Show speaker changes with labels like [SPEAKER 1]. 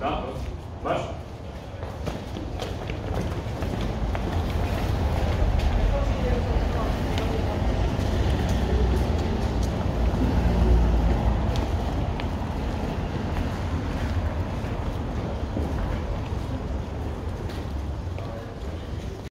[SPEAKER 1] Да, ваш?